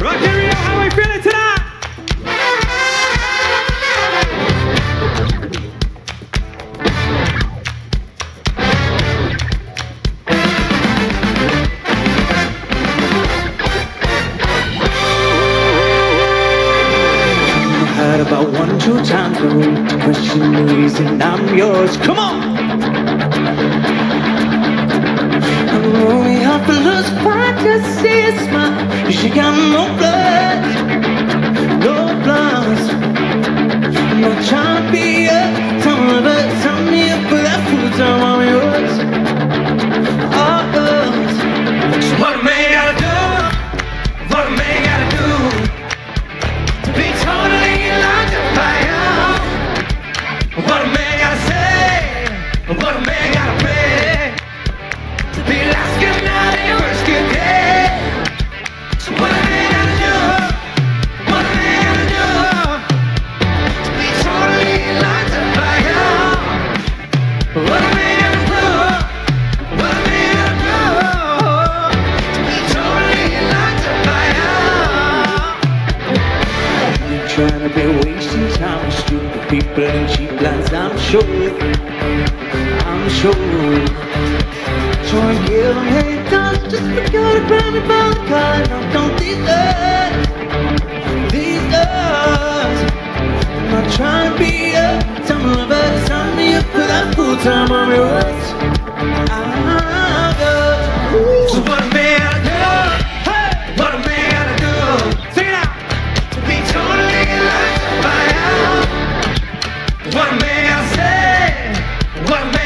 Rock how we feeling tonight? About one, two times room question the reason I'm yours. Come on! Oh, we have to lose pride to see a smile. She got no blood, Be wasting time with stupid people and cheap lies, I'm sure. I'm sure. So I give them hate dollars just because I grab me by the collar. No, don't these nuts, these nuts. I'm not trying to be a summer lover, sign me up for that full time on your. my man.